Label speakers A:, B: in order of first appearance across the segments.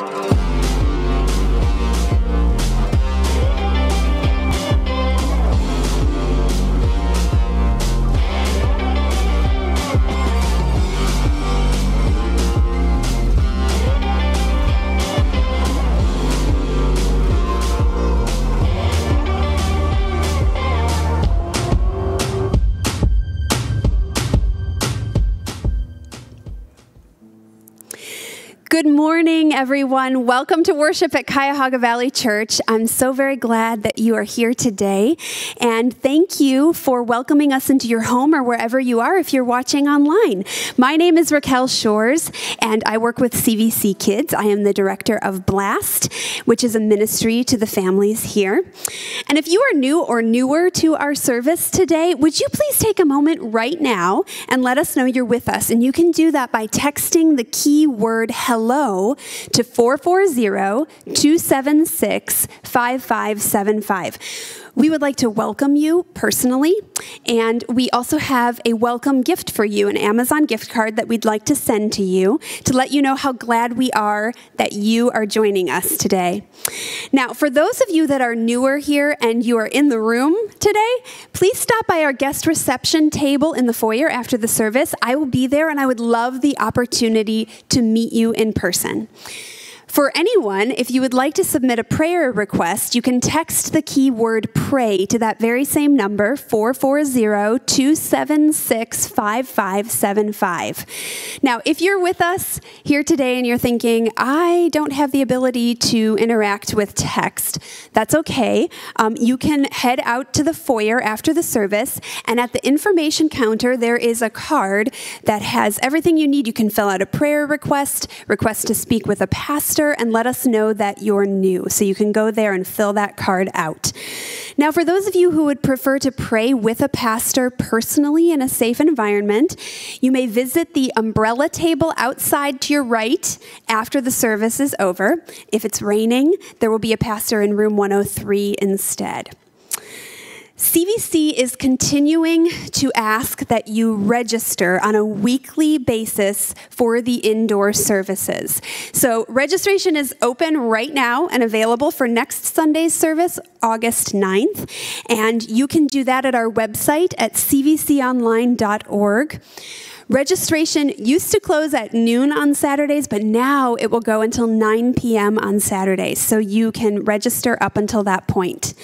A: Good everyone. Welcome to worship at Cuyahoga Valley Church. I'm so very glad that you are here today. And thank you for welcoming us into your home or wherever you are if you're watching online. My name is Raquel Shores, and I work with CVC Kids. I am the director of Blast, which is a ministry to the families here. And if you are new or newer to our service today, would you please take a moment right now and let us know you're with us? And you can do that by texting the key word hello hello to 440 276 5575. We would like to welcome you personally, and we also have a welcome gift for you an Amazon gift card that we'd like to send to you to let you know how glad we are that you are joining us today. Now, for those of you that are newer here and you are in the room today, please stop by our guest reception table in the foyer after the service. I will be there, and I would love the opportunity to meet you in person. For anyone, if you would like to submit a prayer request, you can text the keyword pray to that very same number, 440 276 5575. Now, if you're with us here today and you're thinking, I don't have the ability to interact with text, that's okay. Um, you can head out to the foyer after the service, and at the information counter, there is a card that has everything you need. You can fill out a prayer request, request to speak with a pastor and let us know that you're new. So you can go there and fill that card out. Now, for those of you who would prefer to pray with a pastor personally in a safe environment, you may visit the umbrella table outside to your right after the service is over. If it's raining, there will be a pastor in room 103 instead. CVC is continuing to ask that you register on a weekly basis for the indoor services. So, registration is open right now and available for next Sunday's service, August 9th. And you can do that at our website at cvconline.org. Registration used to close at noon on Saturdays, but now it will go until 9 p.m. on Saturdays, so you can register up until that point.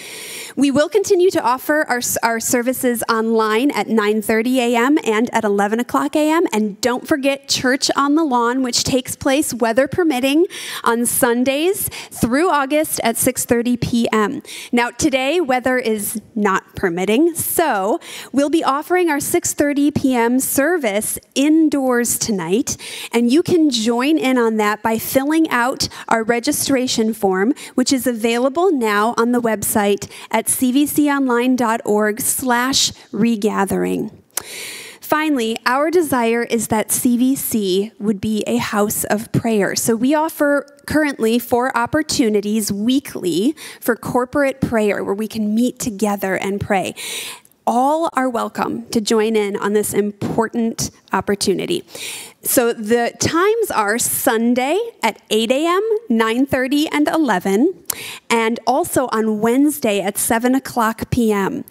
A: We will continue to offer our, our services online at 9:30 a.m. and at 11 o'clock a.m. And don't forget Church on the Lawn, which takes place, weather permitting, on Sundays through August at 6:30 p.m. Now today, weather is not permitting, so we'll be offering our 6:30 p.m. service indoors tonight, and you can join in on that by filling out our registration form, which is available now on the website at cvconline.org slash regathering. Finally, our desire is that CVC would be a house of prayer. So we offer currently four opportunities weekly for corporate prayer where we can meet together and pray all are welcome to join in on this important opportunity. So the times are Sunday at 8 a.m., 9:30, and 11, and also on Wednesday at 7 o'clock p.m.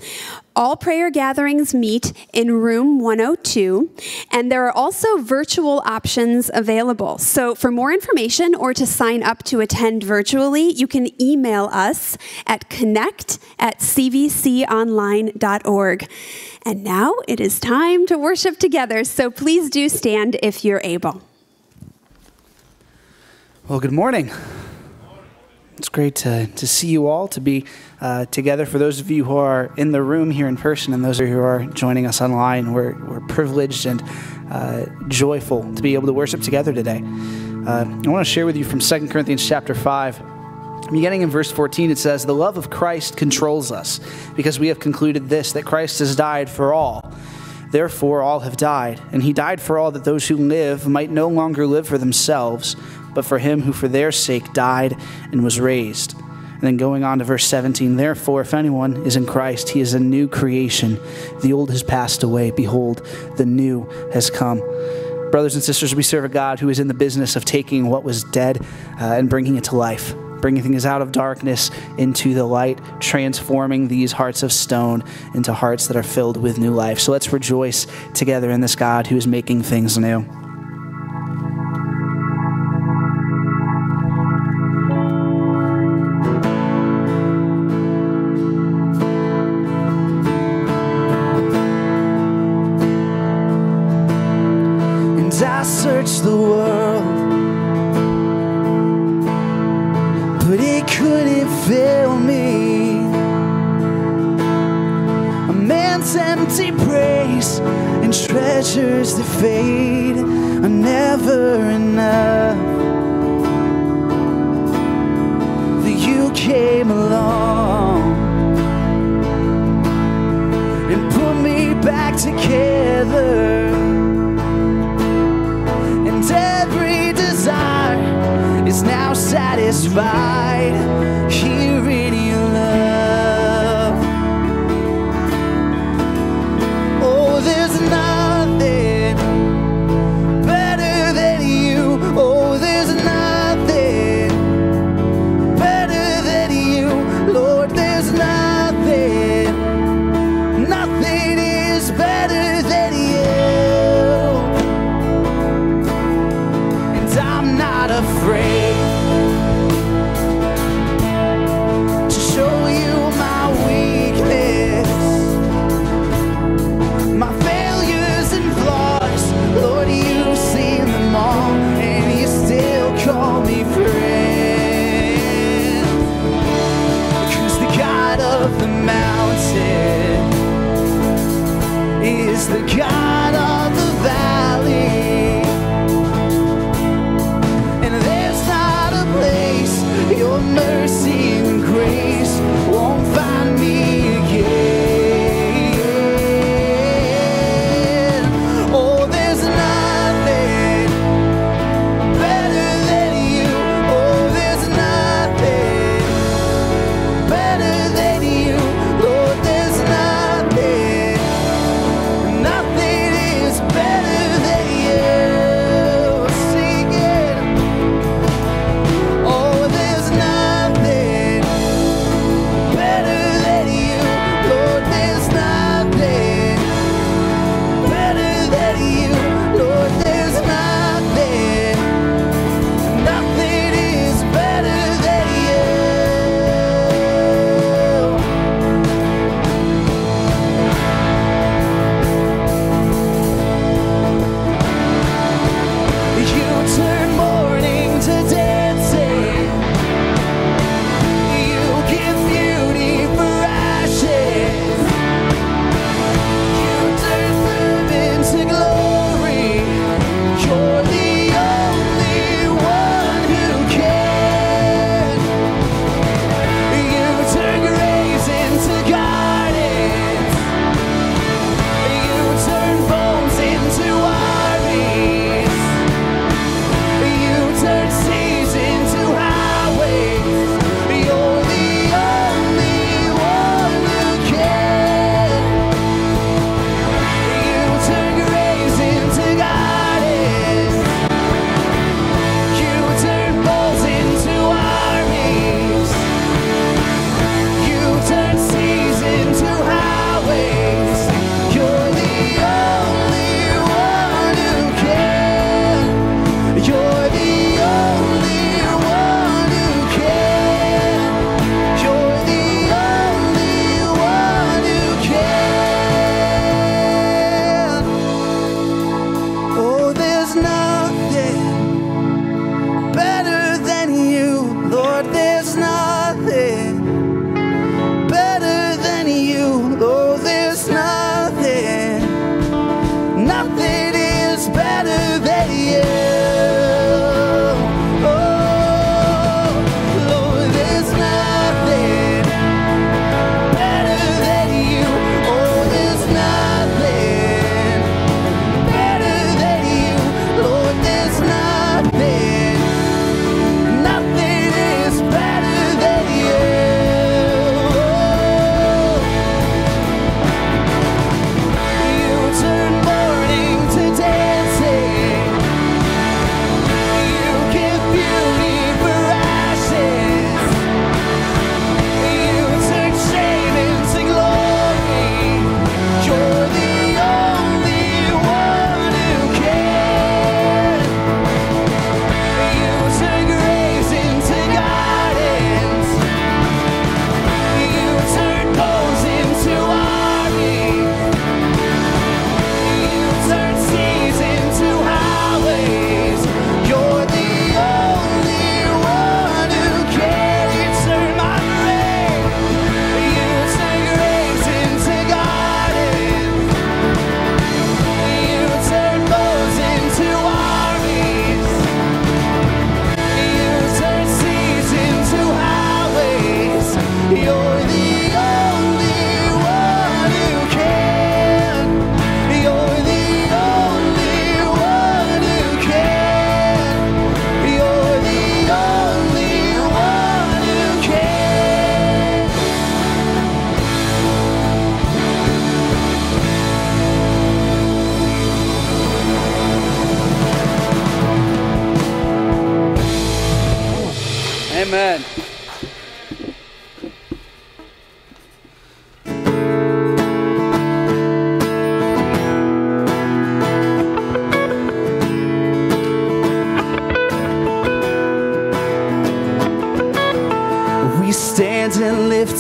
A: All prayer gatherings meet in room 102, and there are also virtual options available. So, for more information or to sign up to attend virtually, you can email us at connect at cvconline.org. And now it is time to worship together, so please do stand if you're able.
B: Well, good morning. It's great to, to see you all, to be uh, together. For those of you who are in the room here in person and those of you who are joining us online, we're, we're privileged and uh, joyful to be able to worship together today. Uh, I want to share with you from 2 Corinthians chapter 5. Beginning in verse 14, it says, The love of Christ controls us, because we have concluded this, that Christ has died for all. Therefore, all have died, and he died for all that those who live might no longer live for themselves but for him who for their sake died and was raised. And then going on to verse 17, therefore, if anyone is in Christ, he is a new creation. The old has passed away. Behold, the new has come. Brothers and sisters, we serve a God who is in the business of taking what was dead uh, and bringing it to life, bringing things out of darkness into the light, transforming these hearts of stone into hearts that are filled with new life. So let's rejoice together in this God who is making things new. Is now satisfied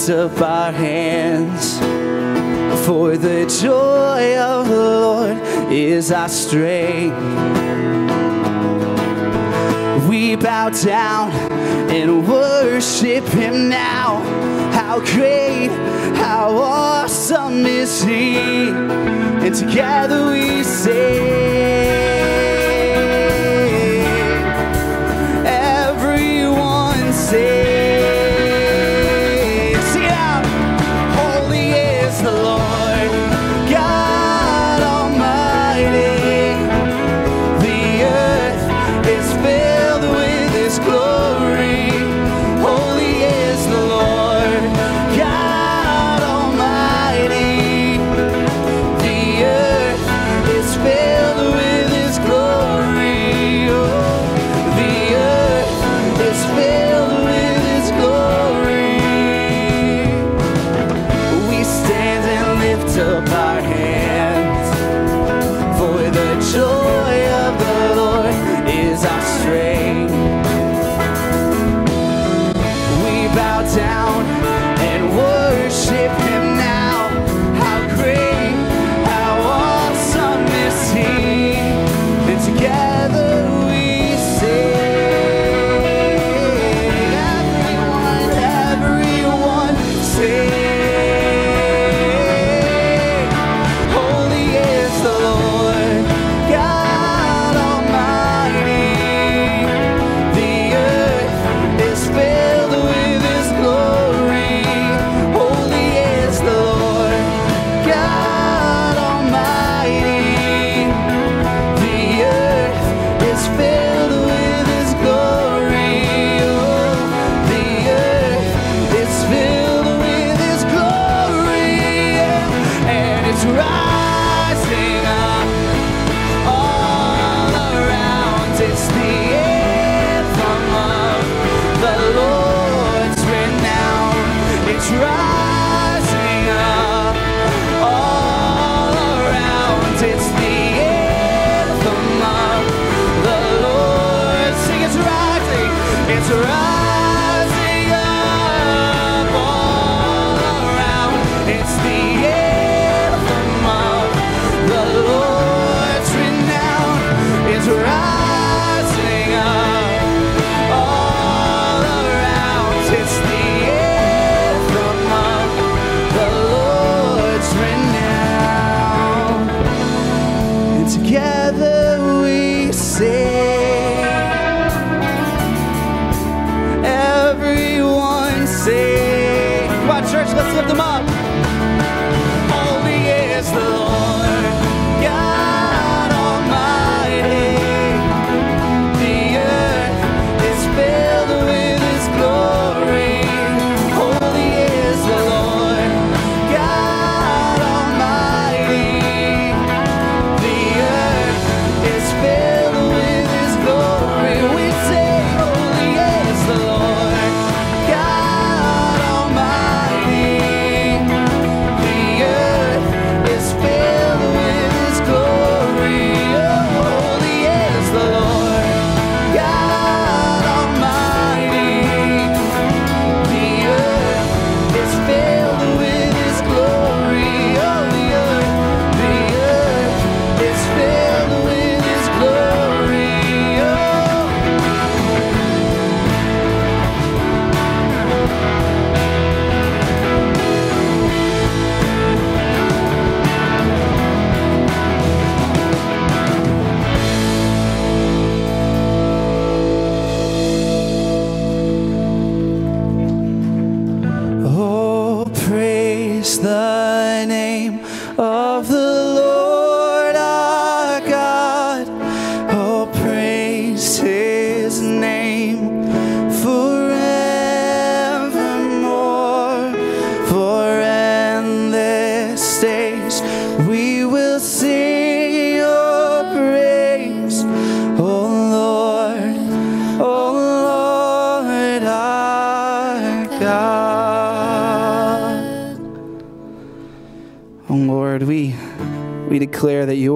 B: and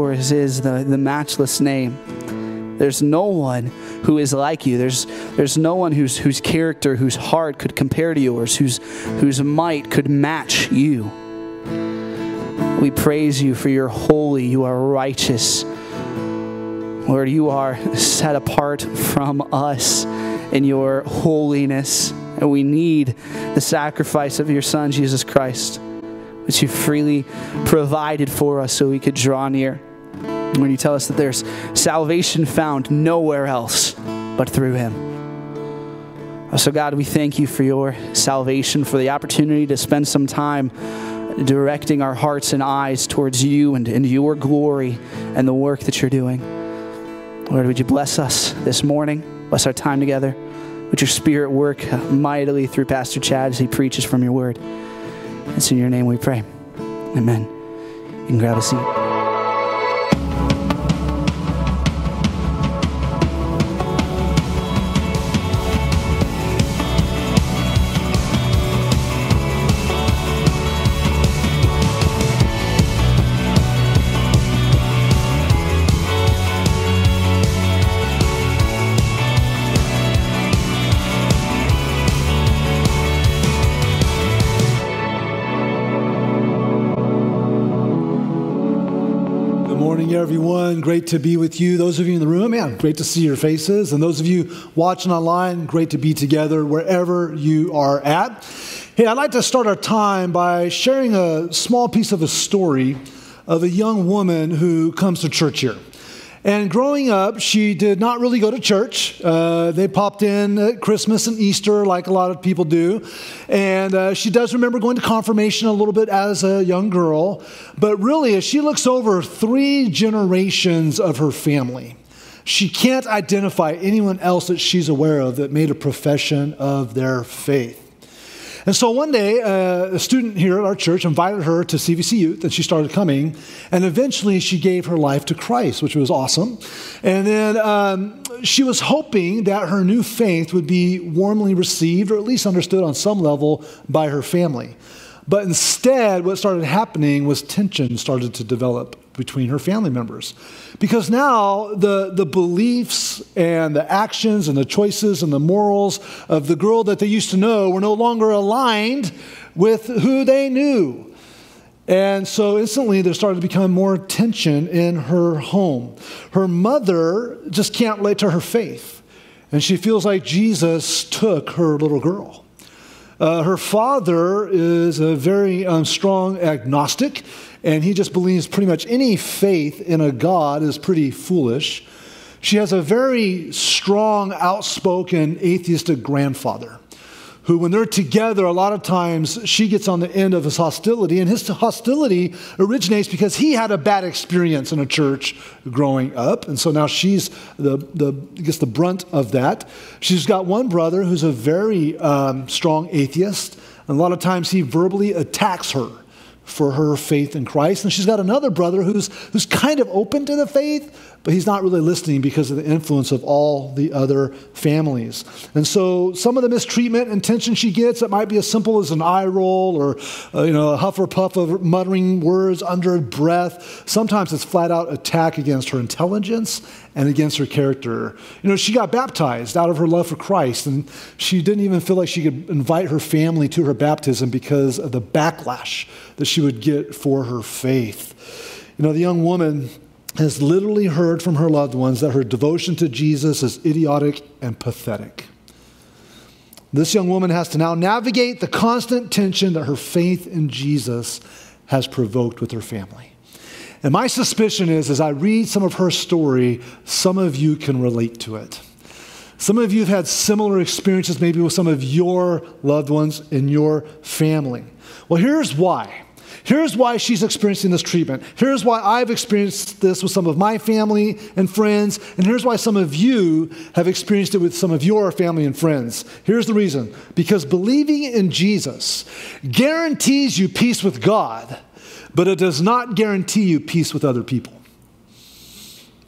B: yours is the, the matchless name. There's no one who is like you. There's, there's no one whose, whose character, whose heart could compare to yours, whose, whose might could match you. We praise you for your holy, you are righteous. Lord, you are set apart from us in your holiness, and we need the sacrifice of your Son, Jesus Christ, which you freely provided for us so we could draw near when you tell us that there's salvation found nowhere else but through Him. Uh, so, God, we thank you for your salvation, for the opportunity to spend some time directing our hearts and eyes towards you and, and your glory and the work that you're doing. Lord, would you bless us this morning? Bless our time together. Would your spirit work mightily through Pastor Chad as he preaches from your word? It's in your name we pray. Amen. You can grab a seat.
C: Everyone. Great to be with you. Those of you in the room, man, great to see your faces. And those of you watching online, great to be together wherever you are at. Hey, I'd like to start our time by sharing a small piece of a story of a young woman who comes to church here. And growing up, she did not really go to church. Uh, they popped in at Christmas and Easter, like a lot of people do. And uh, she does remember going to confirmation a little bit as a young girl. But really, as she looks over three generations of her family, she can't identify anyone else that she's aware of that made a profession of their faith. And so one day, uh, a student here at our church invited her to CVC Youth, and she started coming. And eventually, she gave her life to Christ, which was awesome. And then um, she was hoping that her new faith would be warmly received, or at least understood on some level, by her family. But instead, what started happening was tension started to develop between her family members. Because now the, the beliefs and the actions and the choices and the morals of the girl that they used to know were no longer aligned with who they knew. And so instantly there started to become more tension in her home. Her mother just can't relate to her faith. And she feels like Jesus took her little girl. Uh, her father is a very um, strong agnostic and he just believes pretty much any faith in a God is pretty foolish. She has a very strong, outspoken, atheistic grandfather who, when they're together, a lot of times she gets on the end of his hostility. And his hostility originates because he had a bad experience in a church growing up. And so now she's the, the I guess, the brunt of that. She's got one brother who's a very um, strong atheist. And a lot of times he verbally attacks her for her faith in Christ. And she's got another brother who's, who's kind of open to the faith, but he's not really listening because of the influence of all the other families. And so some of the mistreatment and tension she gets, it might be as simple as an eye roll or uh, you know, a huff or puff of muttering words under breath. Sometimes it's flat out attack against her intelligence and against her character. You know, she got baptized out of her love for Christ, and she didn't even feel like she could invite her family to her baptism because of the backlash that she would get for her faith. You know, the young woman has literally heard from her loved ones that her devotion to Jesus is idiotic and pathetic. This young woman has to now navigate the constant tension that her faith in Jesus has provoked with her family. And my suspicion is, as I read some of her story, some of you can relate to it. Some of you have had similar experiences, maybe with some of your loved ones in your family. Well, here's why. Here's why she's experiencing this treatment. Here's why I've experienced this with some of my family and friends. And here's why some of you have experienced it with some of your family and friends. Here's the reason because believing in Jesus guarantees you peace with God, but it does not guarantee you peace with other people.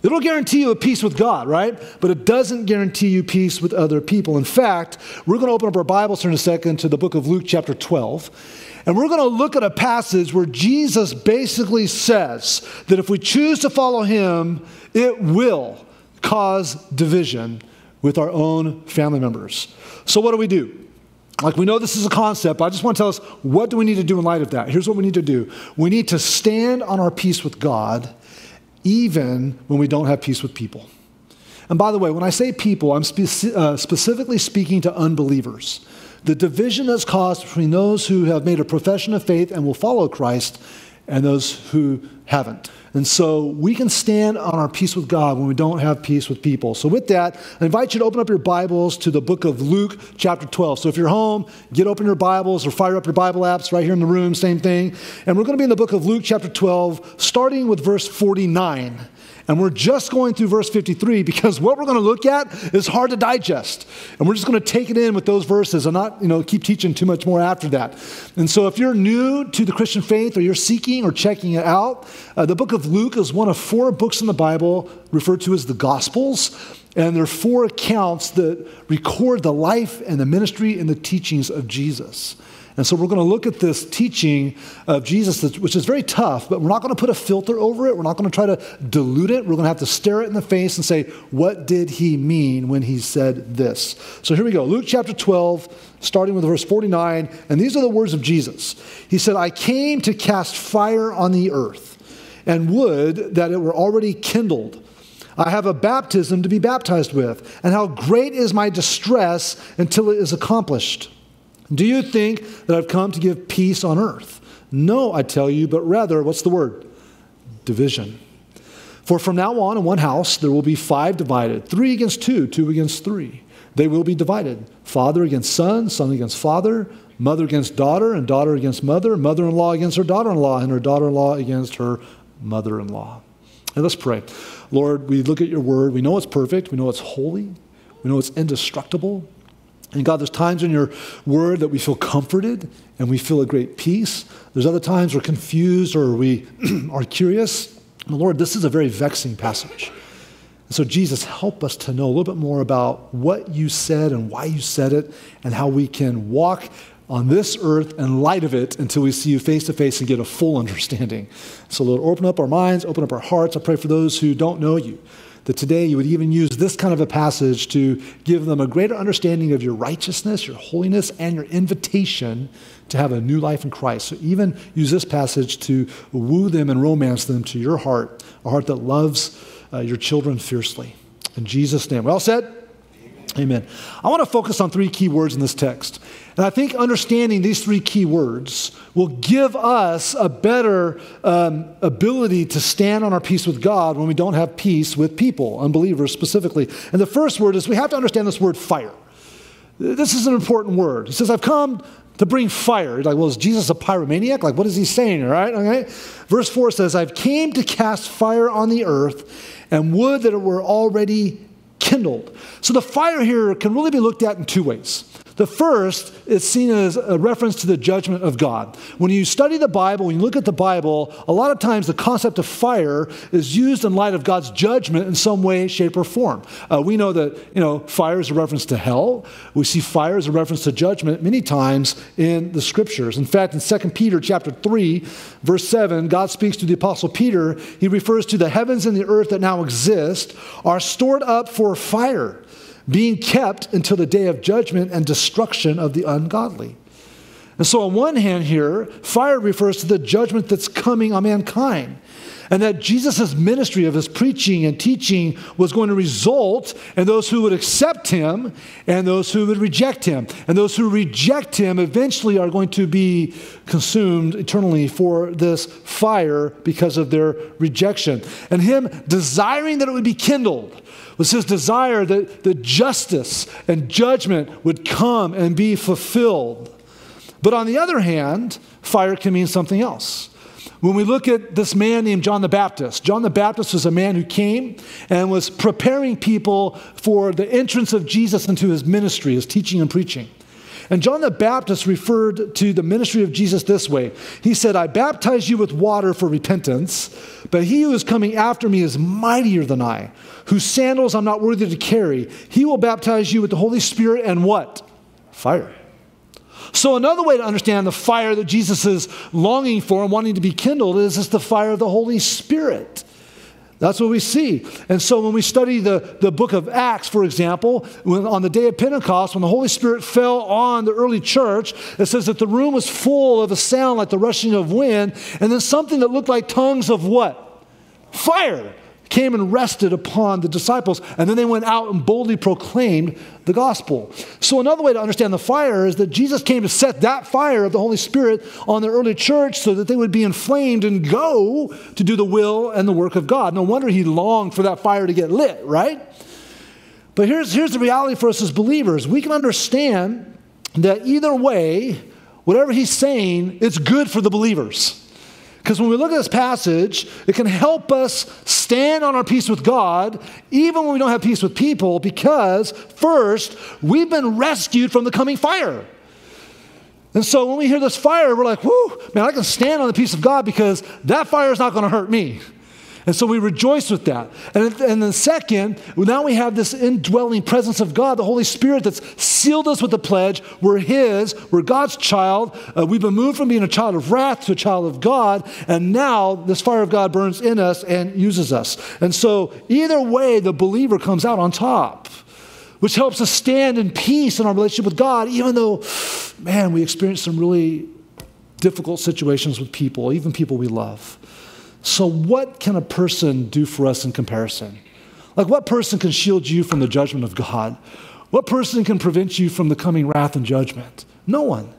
C: It'll guarantee you a peace with God, right? But it doesn't guarantee you peace with other people. In fact, we're going to open up our Bibles here in a second to the book of Luke, chapter 12. And we're going to look at a passage where Jesus basically says that if we choose to follow him, it will cause division with our own family members. So, what do we do? Like, we know this is a concept, but I just want to tell us what do we need to do in light of that? Here's what we need to do we need to stand on our peace with God even when we don't have peace with people. And by the way, when I say people, I'm uh, specifically speaking to unbelievers. The division that's caused between those who have made a profession of faith and will follow Christ and those who haven't. And so we can stand on our peace with God when we don't have peace with people. So, with that, I invite you to open up your Bibles to the book of Luke, chapter 12. So, if you're home, get open your Bibles or fire up your Bible apps right here in the room, same thing. And we're going to be in the book of Luke, chapter 12, starting with verse 49. And we're just going through verse 53 because what we're going to look at is hard to digest. And we're just going to take it in with those verses and not, you know, keep teaching too much more after that. And so if you're new to the Christian faith or you're seeking or checking it out, uh, the book of Luke is one of four books in the Bible referred to as the Gospels. And there are four accounts that record the life and the ministry and the teachings of Jesus. And so we're going to look at this teaching of Jesus, which is very tough, but we're not going to put a filter over it. We're not going to try to dilute it. We're going to have to stare it in the face and say, what did he mean when he said this? So here we go Luke chapter 12, starting with verse 49. And these are the words of Jesus. He said, I came to cast fire on the earth and would that it were already kindled. I have a baptism to be baptized with, and how great is my distress until it is accomplished. Do you think that I've come to give peace on earth? No, I tell you, but rather, what's the word? Division. For from now on, in one house, there will be five divided three against two, two against three. They will be divided father against son, son against father, mother against daughter, and daughter against mother, mother in law against her daughter in law, and her daughter in law against her mother in law. And let's pray. Lord, we look at your word. We know it's perfect. We know it's holy. We know it's indestructible. And God, there's times in your word that we feel comforted and we feel a great peace. There's other times we're confused or we are curious. And Lord, this is a very vexing passage. And so, Jesus, help us to know a little bit more about what you said and why you said it and how we can walk on this earth in light of it until we see you face to face and get a full understanding. So, Lord, open up our minds, open up our hearts. I pray for those who don't know you that today you would even use this kind of a passage to give them a greater understanding of your righteousness, your holiness, and your invitation to have a new life in Christ. So even use this passage to woo them and romance them to your heart, a heart that loves uh, your children fiercely. In Jesus' name. Well said? Amen. I want to focus on three key words in this text. And I think understanding these three key words will give us a better um, ability to stand on our peace with God when we don't have peace with people, unbelievers specifically. And the first word is we have to understand this word fire. This is an important word. He says, I've come to bring fire. You're like, well, is Jesus a pyromaniac? Like, what is he saying, all right? Okay. Verse 4 says, I've came to cast fire on the earth and would that it were already kindled. So the fire here can really be looked at in two ways. The first is seen as a reference to the judgment of God. When you study the Bible, when you look at the Bible, a lot of times the concept of fire is used in light of God's judgment in some way, shape, or form. Uh, we know that you know fire is a reference to hell. We see fire as a reference to judgment many times in the scriptures. In fact, in 2 Peter chapter 3, verse 7, God speaks to the apostle Peter. He refers to the heavens and the earth that now exist are stored up for fire being kept until the day of judgment and destruction of the ungodly. And so, on one hand, here, fire refers to the judgment that's coming on mankind. And that Jesus' ministry of his preaching and teaching was going to result in those who would accept him and those who would reject him. And those who reject him eventually are going to be consumed eternally for this fire because of their rejection. And him desiring that it would be kindled was his desire that the justice and judgment would come and be fulfilled. But on the other hand, fire can mean something else. When we look at this man named John the Baptist, John the Baptist was a man who came and was preparing people for the entrance of Jesus into his ministry, his teaching and preaching. And John the Baptist referred to the ministry of Jesus this way He said, I baptize you with water for repentance, but he who is coming after me is mightier than I, whose sandals I'm not worthy to carry. He will baptize you with the Holy Spirit and what? Fire. So, another way to understand the fire that Jesus is longing for and wanting to be kindled is it's the fire of the Holy Spirit. That's what we see. And so when we study the, the book of Acts, for example, when, on the day of Pentecost, when the Holy Spirit fell on the early church, it says that the room was full of a sound like the rushing of wind, and then something that looked like tongues of what? Fire came and rested upon the disciples, and then they went out and boldly proclaimed the gospel. So, another way to understand the fire is that Jesus came to set that fire of the Holy Spirit on the early church so that they would be inflamed and go to do the will and the work of God. No wonder he longed for that fire to get lit, right? But here's, here's the reality for us as believers we can understand that either way, whatever he's saying, it's good for the believers. Because when we look at this passage, it can help us stand on our peace with God, even when we don't have peace with people, because first, we've been rescued from the coming fire. And so when we hear this fire, we're like, whoo, man, I can stand on the peace of God because that fire is not going to hurt me. And so we rejoice with that. And, and then, second, now we have this indwelling presence of God, the Holy Spirit that's sealed us with the pledge. We're His, we're God's child. Uh, we've been moved from being a child of wrath to a child of God. And now this fire of God burns in us and uses us. And so, either way, the believer comes out on top, which helps us stand in peace in our relationship with God, even though, man, we experience some really difficult situations with people, even people we love. So, what can a person do for us in comparison? Like, what person can shield you from the judgment of God? What person can prevent you from the coming wrath and judgment? No one.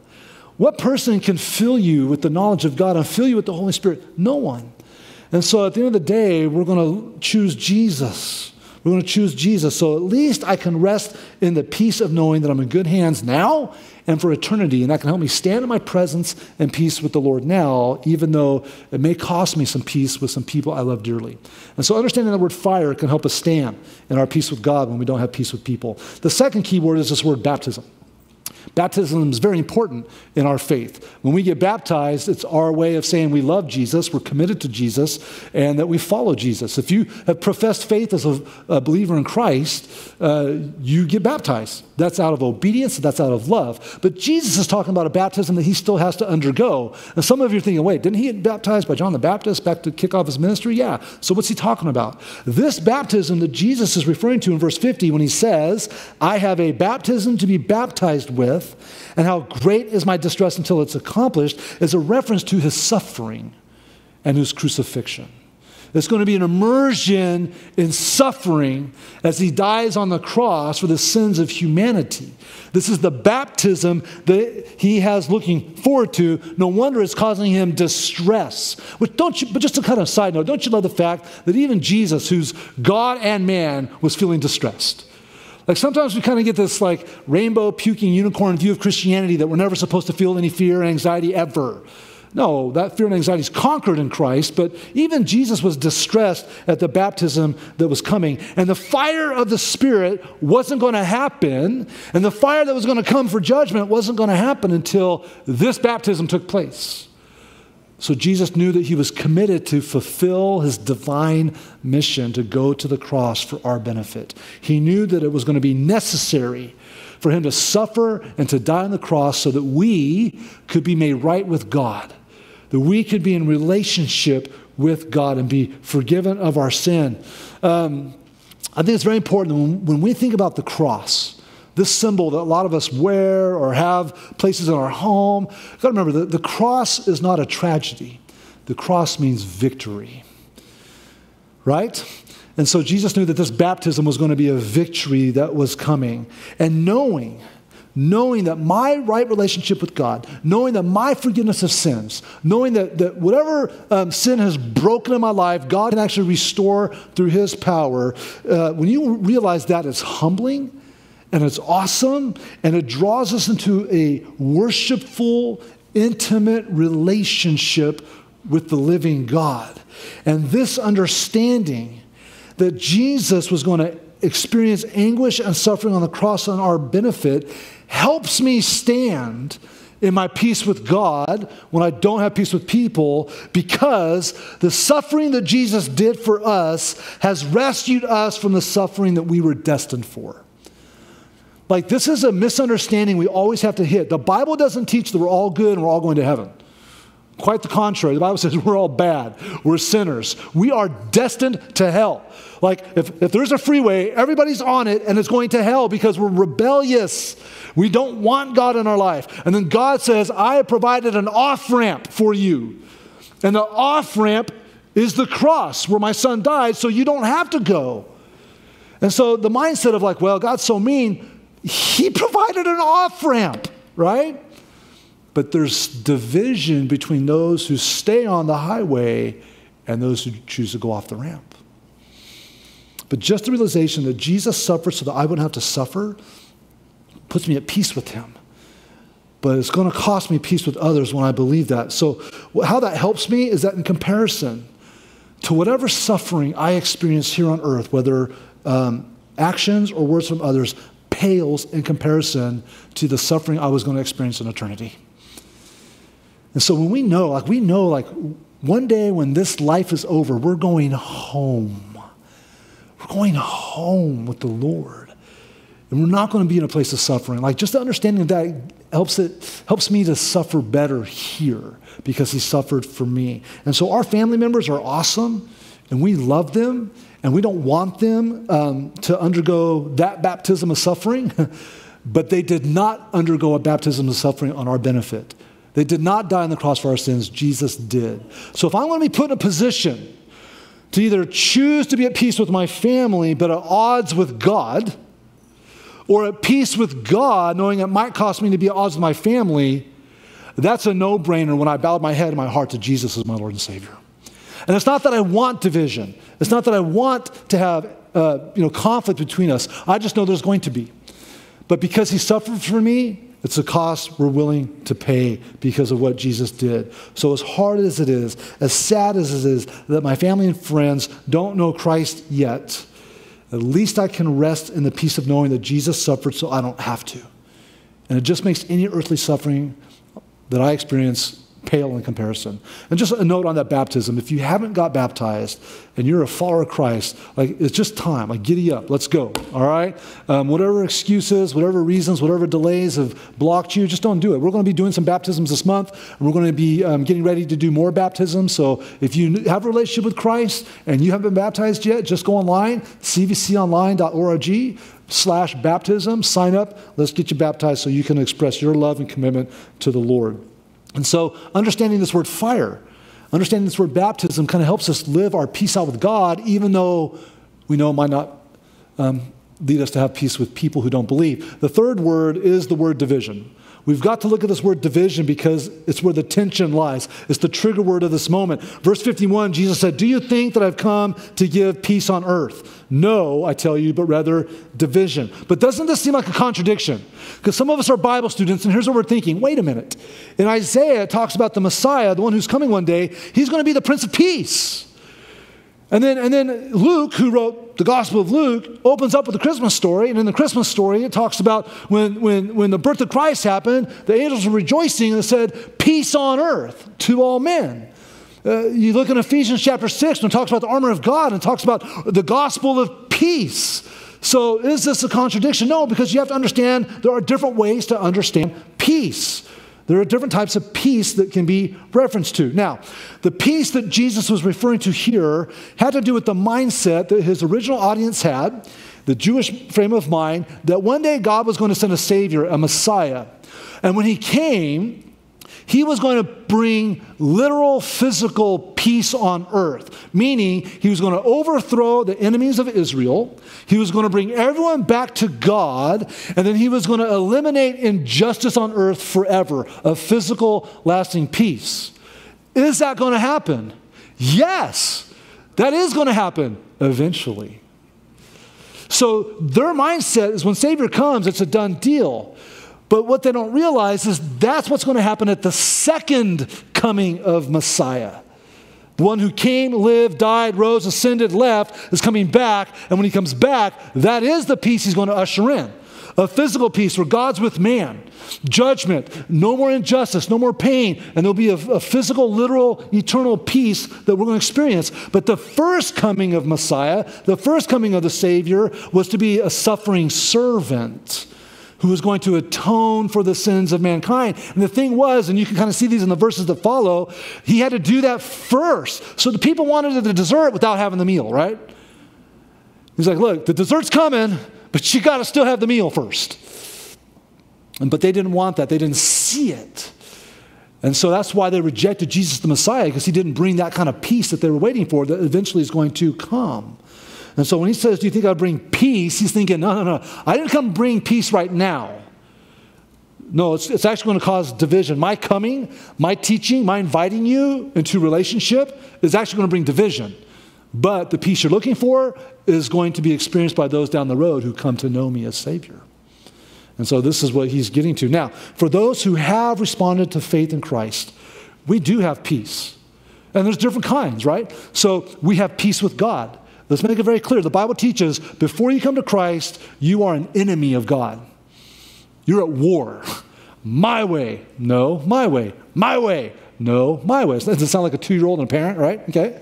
C: What person can fill you with the knowledge of God and fill you with the Holy Spirit? No one. And so at the end of the day, we're going to choose Jesus. We're going to choose Jesus. So at least I can rest in the peace of knowing that I'm in good hands now and for eternity. And that can help me stand in my presence and peace with the Lord now, even though it may cost me some peace with some people I love dearly. And so understanding the word fire can help us stand in our peace with God when we don't have peace with people. The second key word is this word baptism. Baptism is very important in our faith. When we get baptized, it's our way of saying we love Jesus, we're committed to Jesus, and that we follow Jesus. If you have professed faith as a, a believer in Christ, uh, you get baptized. That's out of obedience, that's out of love. But Jesus is talking about a baptism that he still has to undergo. And some of you are thinking, wait, didn't he get baptized by John the Baptist back to kick off his ministry? Yeah. So what's he talking about? This baptism that Jesus is referring to in verse 50 when he says, I have a baptism to be baptized with, and how great is my distress until it's accomplished, is a reference to his suffering and his crucifixion. It's going to be an immersion in suffering as he dies on the cross for the sins of humanity. This is the baptism that he has looking forward to. No wonder it's causing him distress. But don't you, but just a kind of side note, don't you love the fact that even Jesus, who's God and man, was feeling distressed? Like sometimes we kind of get this like rainbow puking unicorn view of Christianity that we're never supposed to feel any fear and anxiety ever. No, that fear and anxiety is conquered in Christ, but even Jesus was distressed at the baptism that was coming. And the fire of the Spirit wasn't going to happen, and the fire that was going to come for judgment wasn't going to happen until this baptism took place. So Jesus knew that he was committed to fulfill his divine mission to go to the cross for our benefit. He knew that it was going to be necessary for him to suffer and to die on the cross so that we could be made right with God that we could be in relationship with God and be forgiven of our sin. Um, I think it's very important when, when we think about the cross, this symbol that a lot of us wear or have places in our home. You've got to remember that the cross is not a tragedy. The cross means victory. Right? And so Jesus knew that this baptism was going to be a victory that was coming. And knowing knowing that my right relationship with God, knowing that my forgiveness of sins, knowing that, that whatever um, sin has broken in my life, God can actually restore through His power. Uh, when you realize that, it's humbling and it's awesome and it draws us into a worshipful, intimate relationship with the living God. And this understanding that Jesus was going to experience anguish and suffering on the cross on our benefit helps me stand in my peace with God when I don't have peace with people because the suffering that Jesus did for us has rescued us from the suffering that we were destined for. Like, this is a misunderstanding we always have to hit. The Bible doesn't teach that we're all good and we're all going to heaven. Quite the contrary. The Bible says we're all bad. We're sinners. We are destined to hell. Like, if, if there's a freeway, everybody's on it and it's going to hell because we're rebellious. We don't want God in our life. And then God says, I have provided an off ramp for you. And the off ramp is the cross where my son died, so you don't have to go. And so the mindset of like, well, God's so mean, he provided an off ramp, right? But there's division between those who stay on the highway and those who choose to go off the ramp. But just the realization that Jesus suffered so that I wouldn't have to suffer puts me at peace with him. But it's going to cost me peace with others when I believe that. So, how that helps me is that in comparison to whatever suffering I experience here on earth, whether um, actions or words from others, pales in comparison to the suffering I was going to experience in eternity. And so when we know, like we know, like one day when this life is over, we're going home. We're going home with the Lord. And we're not going to be in a place of suffering. Like just the understanding of that helps it helps me to suffer better here because he suffered for me. And so our family members are awesome and we love them and we don't want them um, to undergo that baptism of suffering, but they did not undergo a baptism of suffering on our benefit. They did not die on the cross for our sins, Jesus did. So if I'm going to be put in a position to either choose to be at peace with my family, but at odds with God, or at peace with God, knowing it might cost me to be at odds with my family, that's a no brainer when I bowed my head and my heart to Jesus as my Lord and Savior. And it's not that I want division, it's not that I want to have uh, you know, conflict between us. I just know there's going to be. But because He suffered for me, it's a cost we're willing to pay because of what Jesus did. So, as hard as it is, as sad as it is that my family and friends don't know Christ yet, at least I can rest in the peace of knowing that Jesus suffered so I don't have to. And it just makes any earthly suffering that I experience pale in comparison. And just a note on that baptism if you haven't got baptized and you're a follower of Christ, like it's just time. Like giddy up, let's go. All right. Um, whatever excuses, whatever reasons, whatever delays have blocked you, just don't do it. We're going to be doing some baptisms this month, and we're going to be um, getting ready to do more baptisms. So if you have a relationship with Christ and you haven't been baptized yet, just go online, cvconline.org slash baptism, sign up, let's get you baptized so you can express your love and commitment to the Lord. And so, understanding this word fire, understanding this word baptism kind of helps us live our peace out with God, even though we know it might not um, lead us to have peace with people who don't believe. The third word is the word division. We've got to look at this word division because it's where the tension lies. It's the trigger word of this moment. Verse 51, Jesus said, Do you think that I've come to give peace on earth? No, I tell you, but rather division. But doesn't this seem like a contradiction? Because some of us are Bible students, and here's what we're thinking wait a minute. In Isaiah, it talks about the Messiah, the one who's coming one day, he's going to be the Prince of Peace. And then, and then Luke, who wrote the Gospel of Luke, opens up with the Christmas story. And in the Christmas story, it talks about when, when, when the birth of Christ happened, the angels were rejoicing and said, Peace on earth to all men. Uh, you look in Ephesians chapter 6 and it talks about the armor of God and talks about the gospel of peace. So is this a contradiction? No, because you have to understand there are different ways to understand peace. There are different types of peace that can be referenced to. Now, the peace that Jesus was referring to here had to do with the mindset that his original audience had, the Jewish frame of mind, that one day God was going to send a Savior, a Messiah. And when he came, he was going to bring literal physical peace on earth, meaning he was going to overthrow the enemies of Israel. He was going to bring everyone back to God, and then he was going to eliminate injustice on earth forever, a physical, lasting peace. Is that going to happen? Yes, that is going to happen eventually. So their mindset is when Savior comes, it's a done deal. But what they don't realize is that's what's going to happen at the second coming of Messiah. The one who came, lived, died, rose, ascended, left is coming back. And when he comes back, that is the peace he's going to usher in a physical peace where God's with man, judgment, no more injustice, no more pain, and there'll be a, a, physical, literal, eternal peace that we're going to experience. But the first coming of Messiah, the first coming of the Savior, was to be a suffering servant who was going to atone for the sins of mankind. And the thing was, and you can kind of see these in the verses that follow, he had to do that first. So the people wanted the dessert without having the meal, right? He's like, look, the dessert's coming, but you got to still have the meal first. And, but they didn't want that, they didn't see it. And so that's why they rejected Jesus the Messiah, because he didn't bring that kind of peace that they were waiting for that eventually is going to come. And so when he says, Do you think I'll bring peace? He's thinking, No, no, no. I didn't come bring peace right now. No, it's, it's actually going to cause division. My coming, my teaching, my inviting you into relationship is actually going to bring division. But the peace you're looking for is going to be experienced by those down the road who come to know me as Savior. And so this is what he's getting to. Now, for those who have responded to faith in Christ, we do have peace. And there's different kinds, right? So we have peace with God. Let's make it very clear. The Bible teaches before you come to Christ, you are an enemy of God. You're at war. My way, no, my way. My way, no, my way. Does it sound like a two year old and a parent, right? Okay.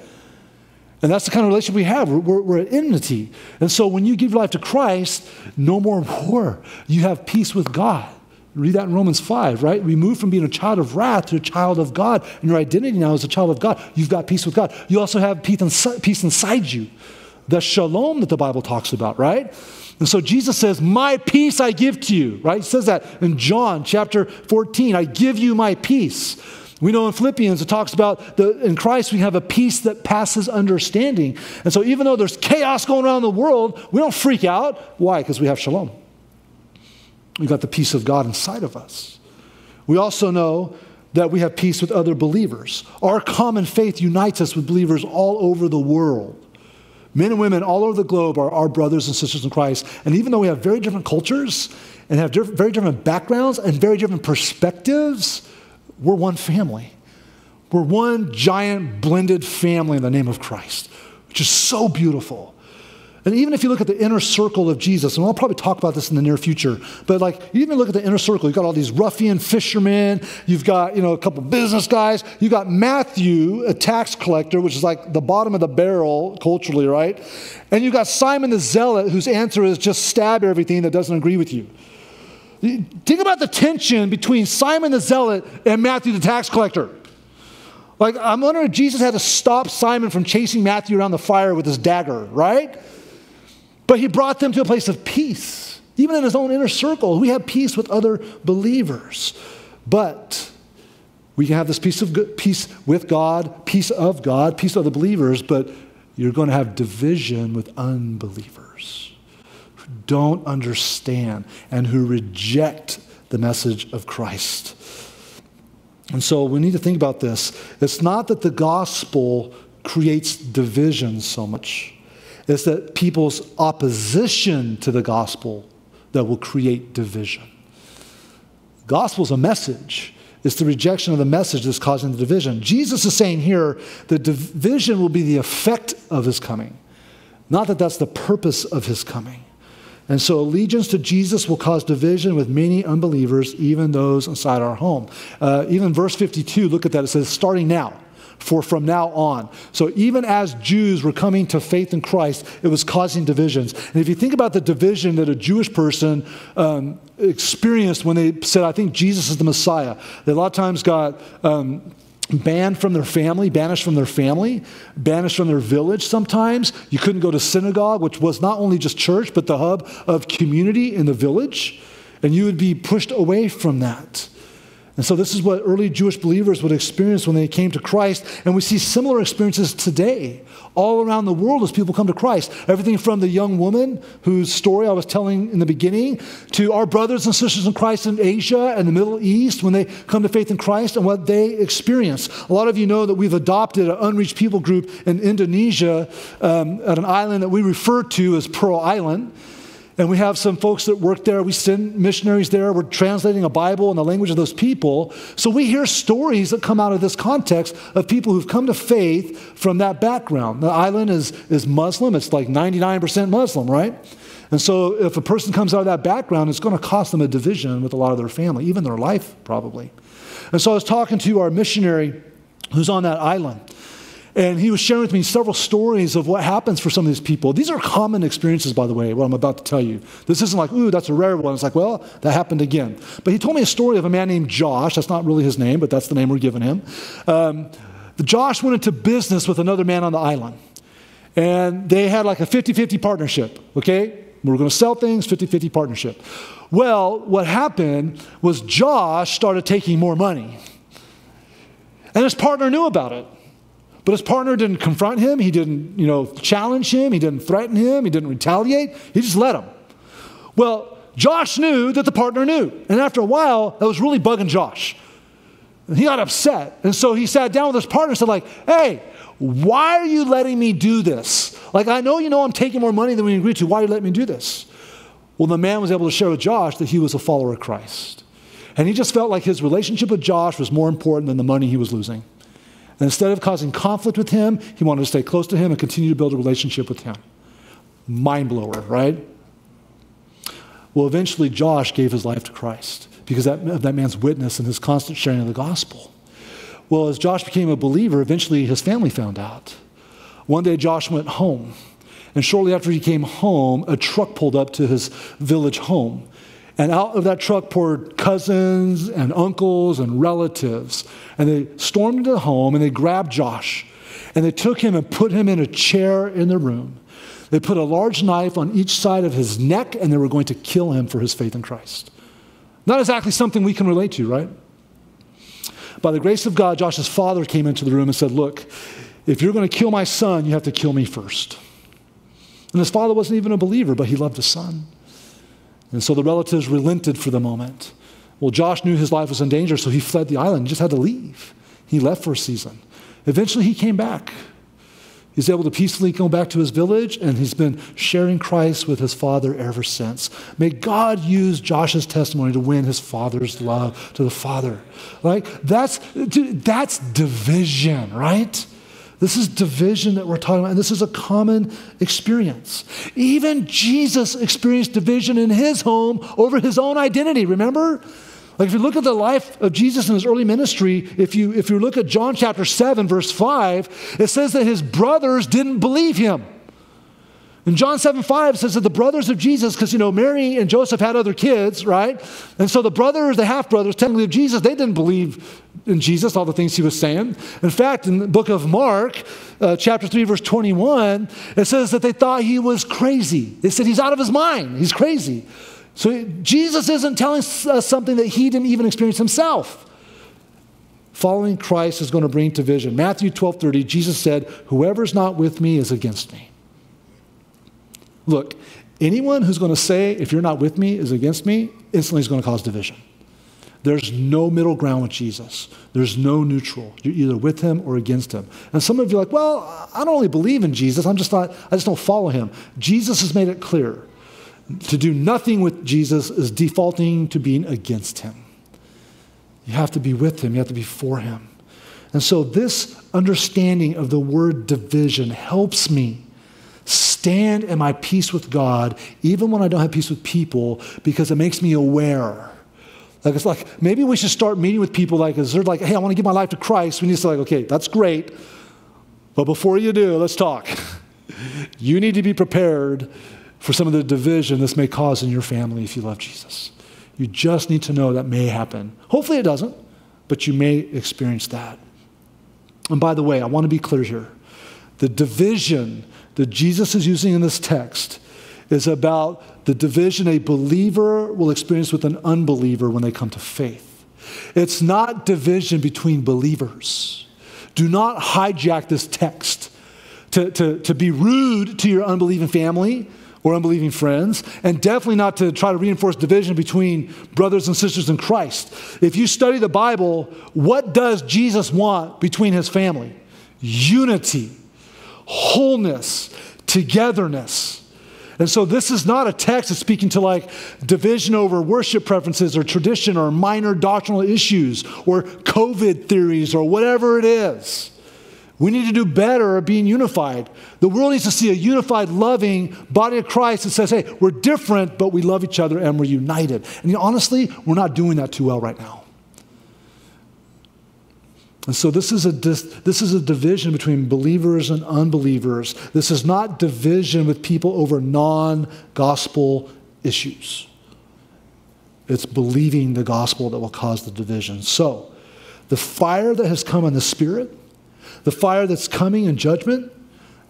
C: And that's the kind of relationship we have. We're, we're, at enmity. And so when you give life to Christ, no more war. You have peace with God. Read that in Romans 5, right? We move from being a child of wrath to a child of God. And your identity now is a child of God. You've got peace with God. You also have peace inside you. The shalom that the Bible talks about, right? And so Jesus says, My peace I give to you, right? He says that in John chapter 14. I give you my peace. We know in Philippians it talks about the, in Christ we have a peace that passes understanding. And so even though there's chaos going around in the world, we don't freak out. Why? Because we have shalom. We've got the peace of God inside of us. We also know that we have peace with other believers. Our common faith unites us with believers all over the world. Men and women all over the globe are our brothers and sisters in Christ. And even though we have very different cultures and have diff- very different backgrounds and very different perspectives, we're one family. We're one giant blended family in the name of Christ, which is so beautiful. And even if you look at the inner circle of Jesus, and I'll probably talk about this in the near future, but like you even look at the inner circle, you've got all these ruffian fishermen, you've got, you know, a couple business guys, you've got Matthew, a tax collector, which is like the bottom of the barrel culturally, right? And you've got Simon the Zealot, whose answer is just stab everything that doesn't agree with you. Think about the tension between Simon the Zealot and Matthew the tax collector. Like, I'm wondering if Jesus had to stop Simon from chasing Matthew around the fire with his dagger, right? But he brought them to a place of peace. Even in his own inner circle, we have peace with other believers. But we can have this peace of peace with God, peace of God, peace of the believers, but you're going to have division with unbelievers who don't understand and who reject the message of Christ. And so we need to think about this. It's not that the gospel creates division so much, it's that people's opposition to the gospel that will create division. Gospel is a message. It's the rejection of the message that's causing the division. Jesus is saying here the division will be the effect of his coming, not that that's the purpose of his coming. And so allegiance to Jesus will cause division with many unbelievers, even those inside our home. Uh, even verse 52, look at that. It says, starting now for from now on. So even as Jews were coming to faith in Christ, it was causing divisions. And if you think about the division that a Jewish person um, experienced when they said, I think Jesus is the Messiah, they a lot of times got um, banned from their family, banished from their family, banished from their village sometimes. You couldn't go to synagogue, which was not only just church, but the hub of community in the village. And you would be pushed away from that. And so, this is what early Jewish believers would experience when they came to Christ. And we see similar experiences today all around the world as people come to Christ. Everything from the young woman whose story I was telling in the beginning to our brothers and sisters in Christ in Asia and the Middle East when they come to faith in Christ and what they experience. A lot of you know that we've adopted an unreached people group in Indonesia um, at an island that we refer to as Pearl Island. And we have some folks that work there. We send missionaries there. We're translating a Bible in the language of those people. So we hear stories that come out of this context of people who've come to faith from that background. The island is, is Muslim, it's like 99% Muslim, right? And so if a person comes out of that background, it's going to cost them a division with a lot of their family, even their life, probably. And so I was talking to our missionary who's on that island. And he was sharing with me several stories of what happens for some of these people. These are common experiences, by the way, what I'm about to tell you. This isn't like, ooh, that's a rare one. It's like, well, that happened again. But he told me a story of a man named Josh. That's not really his name, but that's the name we're giving him. Um, Josh went into business with another man on the island. And they had like a 50 50 partnership, okay? We are going to sell things, 50 50 partnership. Well, what happened was Josh started taking more money. And his partner knew about it. But his partner didn't confront him, he didn't, you know, challenge him, he didn't threaten him, he didn't retaliate, he just let him. Well, Josh knew that the partner knew. And after a while, that was really bugging Josh. And he got upset. And so he sat down with his partner and said, like, hey, why are you letting me do this? Like, I know you know I'm taking more money than we agreed to. Why are you letting me do this? Well, the man was able to share with Josh that he was a follower of Christ. And he just felt like his relationship with Josh was more important than the money he was losing. And instead of causing conflict with him, he wanted to stay close to him and continue to build a relationship with him. Mind blower, right? Well, eventually, Josh gave his life to Christ because of that man's witness and his constant sharing of the gospel. Well, as Josh became a believer, eventually his family found out. One day, Josh went home. And shortly after he came home, a truck pulled up to his village home. And out of that truck poured cousins and uncles and relatives. And they stormed into the home and they grabbed Josh. And they took him and put him in a chair in the room. They put a large knife on each side of his neck and they were going to kill him for his faith in Christ. Not exactly something we can relate to, right? By the grace of God, Josh's father came into the room and said, Look, if you're going to kill my son, you have to kill me first. And his father wasn't even a believer, but he loved his son. And so the relatives relented for the moment. Well, Josh knew his life was in danger, so he fled the island. He just had to leave. He left for a season. Eventually, he came back. He's able to peacefully go back to his village, and he's been sharing Christ with his father ever since. May God use Josh's testimony to win his father's love to the father. Right? That's, that's division, right? This is division that we're talking about, and this is a common experience. Even Jesus experienced division in his home over his own identity, remember? Like if you look at the life of Jesus in his early ministry, if you if you look at John chapter 7 verse 5, it says that his brothers didn't believe him. In John 7 5 says that the brothers of Jesus, because you know, Mary and Joseph had other kids, right? And so the brothers, the half brothers, technically of Jesus, they didn't believe in Jesus, all the things he was saying. In fact, in the book of Mark, uh, chapter 3, verse 21, it says that they thought he was crazy. They said he's out of his mind, he's crazy. So Jesus isn't telling us something that he didn't even experience himself. Following Christ is going to bring division. Matthew 12 30, Jesus said, Whoever's not with me is against me. Look, anyone who's going to say, if you're not with me, is against me, instantly is going to cause division. There's no middle ground with Jesus. There's no neutral. You're either with him or against him. And some of you are like, well, I don't really believe in Jesus. I'm just not, I just don't follow him. Jesus has made it clear. To do nothing with Jesus is defaulting to being against him. You have to be with him, you have to be for him. And so, this understanding of the word division helps me stand in my peace with God, even when I don't have peace with people, because it makes me aware. Like it's like maybe we should start meeting with people like is they're like, hey, I want to give my life to Christ. We need to say like, okay, that's great, but before you do, let's talk. you need to be prepared for some of the division this may cause in your family if you love Jesus. You just need to know that may happen. Hopefully it doesn't, but you may experience that. And by the way, I want to be clear here. The division that Jesus is using in this text is about the division a believer will experience with an unbeliever when they come to faith. It's not division between believers. Do not hijack this text to, to, to be rude to your unbelieving family or unbelieving friends, and definitely not to try to reinforce division between brothers and sisters in Christ. If you study the Bible, what does Jesus want between his family? Unity wholeness, togetherness. And so this is not a text that's speaking to like division over worship preferences or tradition or minor doctrinal issues or COVID theories or whatever it is. We need to do better at being unified. The world needs to see a unified, loving body of Christ that says, hey, we're different, but we love each other and we're united. And you know, honestly, we're not doing that too well right now. And so this is, a this is a division between believers and unbelievers. This is not division with people over non gospel issues. It's believing the gospel that will cause the division. So, the fire that has come in the Spirit the fire that's coming in judgment,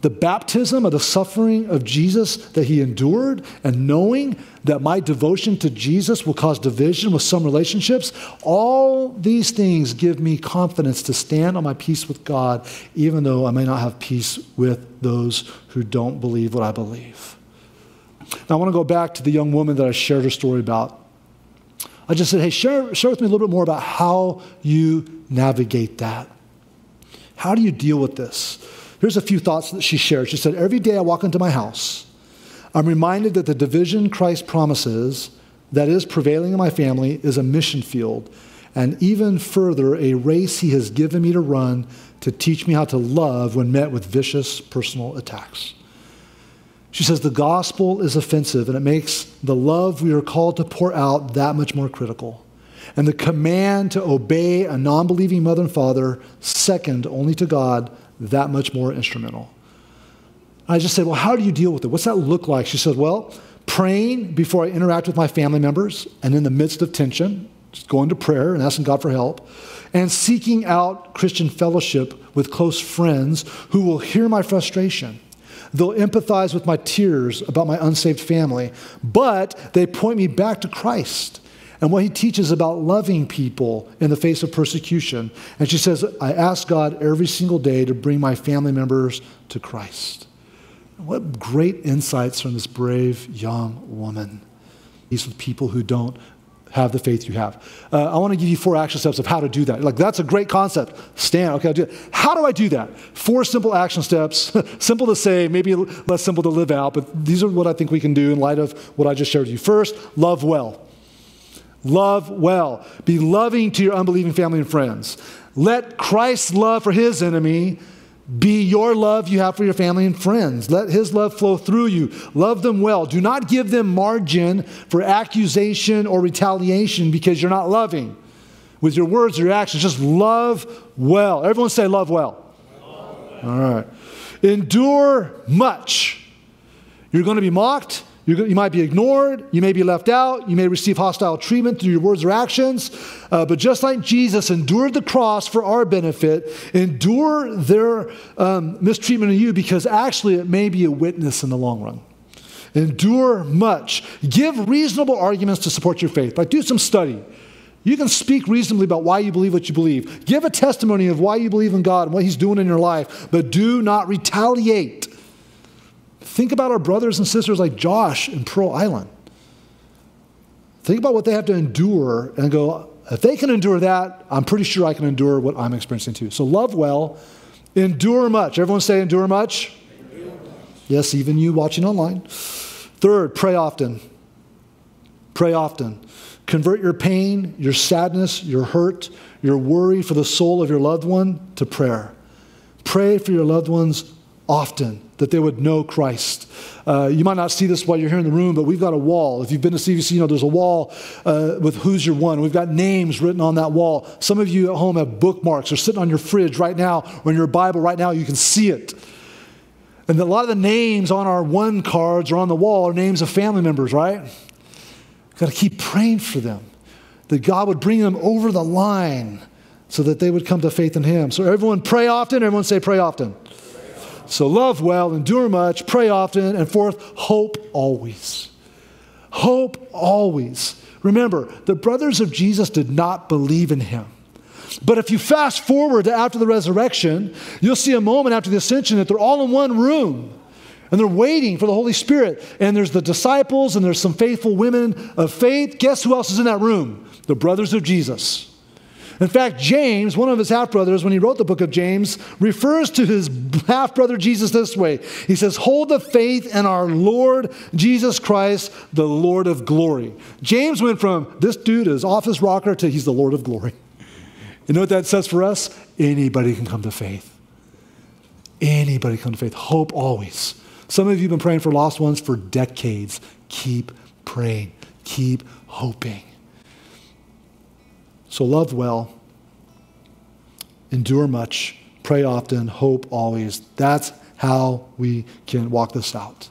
C: the baptism of the suffering of Jesus that he endured, and knowing that my devotion to Jesus will cause division with some relationships, all these things give me confidence to stand on my peace with God, even though I may not have peace with those who don't believe what I believe. Now, I want to go back to the young woman that I shared her story about. I just said, hey, share, share with me a little bit more about how you navigate that. How do you deal with this? Here's a few thoughts that she shared. She said, Every day I walk into my house, I'm reminded that the division Christ promises that is prevailing in my family is a mission field, and even further, a race he has given me to run to teach me how to love when met with vicious personal attacks. She says the gospel is offensive and it makes the love we are called to pour out that much more critical and the command to obey a non believing mother and father, second only to God, that much more instrumental. I just said, Well, how do you deal with it? What's that look like? She said, Well, praying before I interact with my family members and in the midst of tension, just going to prayer and asking God for help, and seeking out Christian fellowship with close friends who will hear my frustration. They'll empathize with my tears about my unsaved family, but they point me back to Christ and what he teaches about loving people in the face of persecution. And she says, I ask God every single day to bring my family members to Christ. What great insights from this brave young woman. These with people who don't have the faith you have. Uh, I want to give you four action steps of how to do that. Like, that's a great concept. Stand, okay, I'll do it. How do I do that? Four simple action steps, simple to say, maybe less simple to live out, but these are what I think we can do in light of what I just shared with you. First, love well. Love well. Be loving to your unbelieving family and friends. Let Christ's love for his enemy be your love you have for your family and friends. Let his love flow through you. Love them well. Do not give them margin for accusation or retaliation because you're not loving with your words or your actions. Just love well. Everyone say, love well. Love well. All right. Endure much. You're going to be mocked. You're, you might be ignored, you may be left out, you may receive hostile treatment through your words or actions. Uh, but just like Jesus endured the cross for our benefit, endure their um, mistreatment of you because actually it may be a witness in the long run. Endure much. Give reasonable arguments to support your faith. Like do some study. You can speak reasonably about why you believe what you believe. Give a testimony of why you believe in God and what He's doing in your life, but do not retaliate. Think about our brothers and sisters like Josh in Pearl Island. Think about what they have to endure and go, if they can endure that, I'm pretty sure I can endure what I'm experiencing too. So love well, endure much. Everyone say endure much. Endure much. Yes, even you watching online. Third, pray often. Pray often. Convert your pain, your sadness, your hurt, your worry for the soul of your loved one to prayer. Pray for your loved ones often that they would know Christ. Uh, you might not see this while you're here in the room, but we've got a wall. If you've been to CVC, you know there's a wall uh, with who's your one. We've got names written on that wall. Some of you at home have bookmarks. or sitting on your fridge right now or in your Bible right now. You can see it. And a lot of the names on our one cards or on the wall are names of family members, right? We've got to keep praying for them, that God would bring them over the line so that they would come to faith in Him. So everyone pray often. Everyone say pray often. So love well, endure much, pray often, and fourth, hope always. Hope always. Remember, the brothers of Jesus did not believe in him. But if you fast forward to after the resurrection, you'll see a moment after the ascension that they're all in one room and they're waiting for the Holy Spirit. And there's the disciples and there's some faithful women of faith. Guess who else is in that room? The brothers of Jesus. In fact, James, one of his half brothers, when he wrote the book of James, refers to his half brother Jesus this way He says, Hold the faith in our Lord Jesus Christ, the Lord of glory. James went from this dude is office rocker to he's the Lord of glory. You know what that says for us? Anybody can come to faith. Anybody come to faith. Hope always. Some of you have been praying for lost ones for decades. Keep praying, keep hoping. So love well, endure much, pray often, hope always. That's how we can walk this out.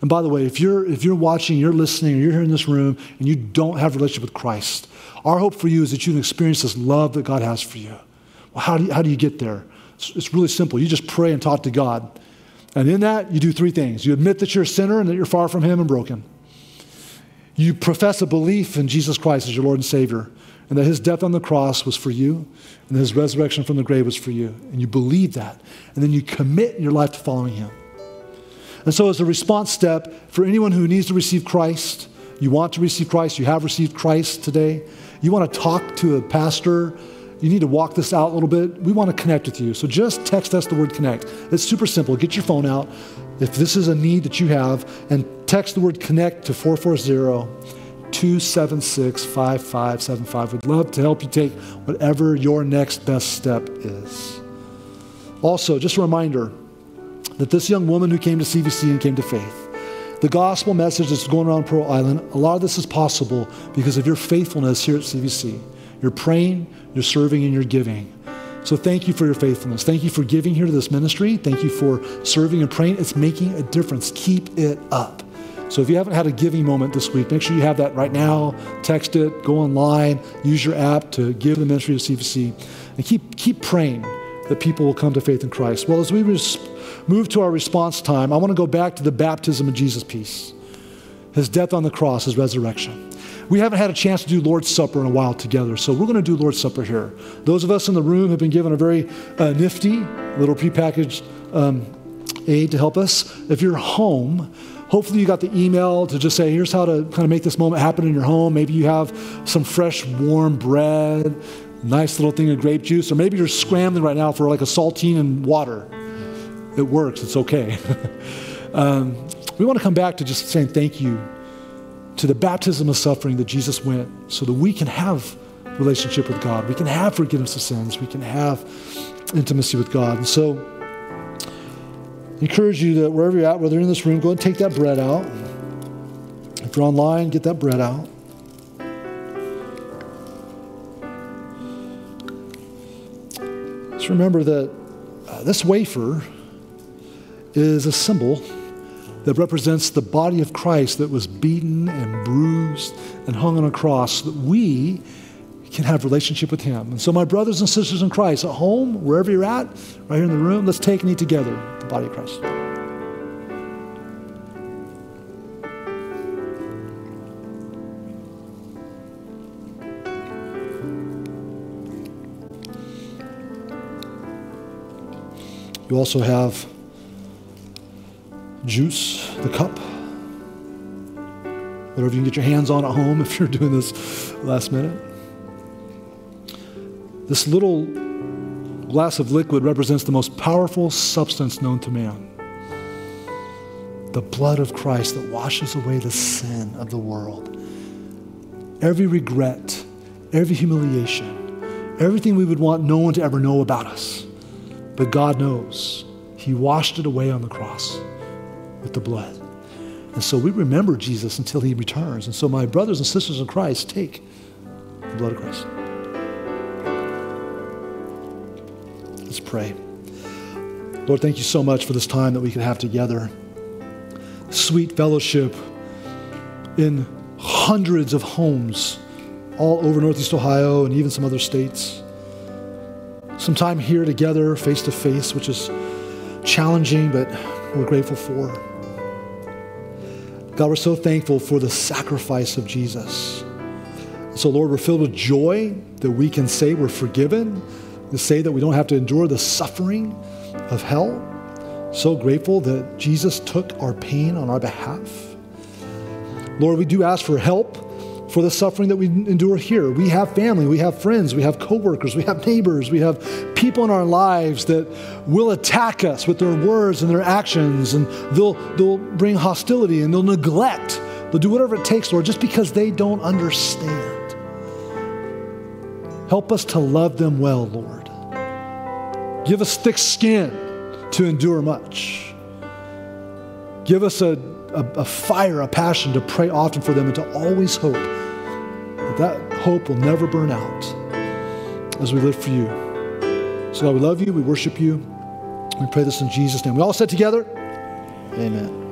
C: And by the way, if you're, if you're watching, you're listening, or you're here in this room, and you don't have a relationship with Christ, our hope for you is that you can experience this love that God has for you. Well, how do you, how do you get there? It's, it's really simple. You just pray and talk to God. And in that, you do three things. You admit that you're a sinner and that you're far from Him and broken. You profess a belief in Jesus Christ as your Lord and Savior and that his death on the cross was for you, and his resurrection from the grave was for you. And you believe that. And then you commit your life to following him. And so, as a response step for anyone who needs to receive Christ, you want to receive Christ, you have received Christ today, you want to talk to a pastor, you need to walk this out a little bit, we want to connect with you. So just text us the word connect. It's super simple. Get your phone out if this is a need that you have and text the word connect to 440 276 5575. We'd love to help you take whatever your next best step is. Also, just a reminder that this young woman who came to CVC and came to faith, the gospel message that's going around Pearl Island, a lot of this is possible because of your faithfulness here at CVC. You're praying, you're serving, and you're giving. So thank you for your faithfulness. Thank you for giving here to this ministry. Thank you for serving and praying. It's making a difference. Keep it up. So if you haven't had a giving moment this week, make sure you have that right now. Text it, go online, use your app to give the ministry of CVC, and keep, keep praying that people will come to faith in Christ. Well, as we res- move to our response time, I want to go back to the baptism of Jesus piece his death on the cross, his resurrection. We haven't had a chance to do Lord's Supper in a while together, so we're going to do Lord's Supper here. Those of us in the room have been given a very uh, nifty little prepackaged um, aid to help us. If you're home, Hopefully, you got the email to just say, here's how to kind of make this moment happen in your home. Maybe you have some fresh, warm bread, nice little thing of grape juice, or maybe you're scrambling right now for like a saltine and water. It works, it's okay. um, we want to come back to just saying thank you to the baptism of suffering that Jesus went so that we can have relationship with God. We can have forgiveness of sins. We can have intimacy with God. And so, encourage you that wherever you're at, whether you're in this room, go and take that bread out. If you're online, get that bread out. Just remember that uh, this wafer is a symbol that represents the body of Christ that was beaten and bruised and hung on a cross that we can have relationship with him. And so my brothers and sisters in Christ at home, wherever you're at, right here in the room, let's take and eat together the body of Christ. You also have juice, the cup. Whatever you can get your hands on at home if you're doing this last minute. This little glass of liquid represents the most powerful substance known to man the blood of Christ that washes away the sin of the world. Every regret, every humiliation, everything we would want no one to ever know about us. But God knows. He washed it away on the cross with the blood. And so we remember Jesus until he returns. And so, my brothers and sisters in Christ, take the blood of Christ. Pray. Lord, thank you so much for this time that we can have together. Sweet fellowship in hundreds of homes all over Northeast Ohio and even some other states. Some time here together, face to face, which is challenging, but we're grateful for. God, we're so thankful for the sacrifice of Jesus. So, Lord, we're filled with joy that we can say we're forgiven to say that we don't have to endure the suffering of hell. So grateful that Jesus took our pain on our behalf. Lord, we do ask for help for the suffering that we endure here. We have family, we have friends, we have coworkers, we have neighbors, we have people in our lives that will attack us with their words and their actions, and they'll, they'll bring hostility and they'll neglect. They'll do whatever it takes, Lord, just because they don't understand. Help us to love them well, Lord. Give us thick skin to endure much. Give us a, a, a, fire, a passion to pray often for them and to always hope that that hope will never burn out as we live for you. So, God, we love you. We worship you. We pray this in Jesus' name. We all said together, Amen.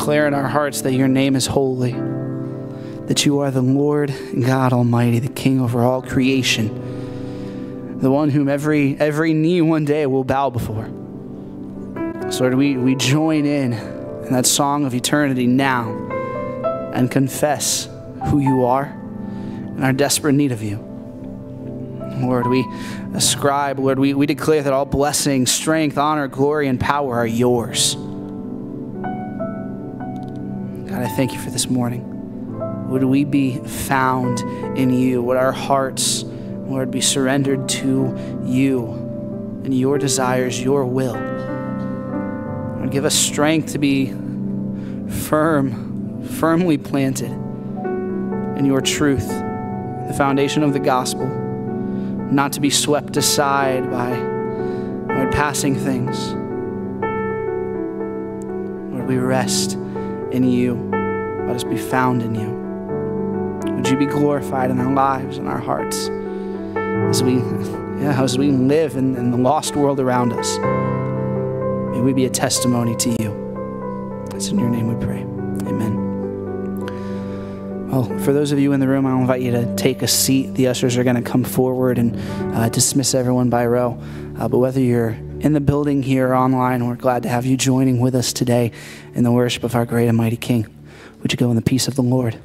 B: Declare in our hearts that your name is holy, that you are the Lord God Almighty, the King over all creation, the one whom every, every knee one day will bow before. So, Lord, we, we join in in that song of eternity now and confess who you are and our desperate need of you. Lord, we ascribe, Lord, we, we declare that all blessing, strength, honor, glory, and power are yours. Thank you for this morning. Would we be found in you? Would our hearts, Lord, be surrendered to you and your desires, your will? Lord, give us strength to be firm, firmly planted in your truth, the foundation of the gospel not to be swept aside by Lord, passing things. Lord, we rest in you. Let us be found in you. Would you be glorified in our lives and our hearts as we, yeah, as we live in, in the lost world around us? May we be a testimony to you. It's in your name we pray. Amen. Well, for those of you in the room, I'll invite you to take a seat. The ushers are going to come forward and uh, dismiss everyone by row. Uh, but whether you're in the building here or online, we're glad to have you joining with us today in the worship of our great and mighty King. Would you go in the peace of the Lord?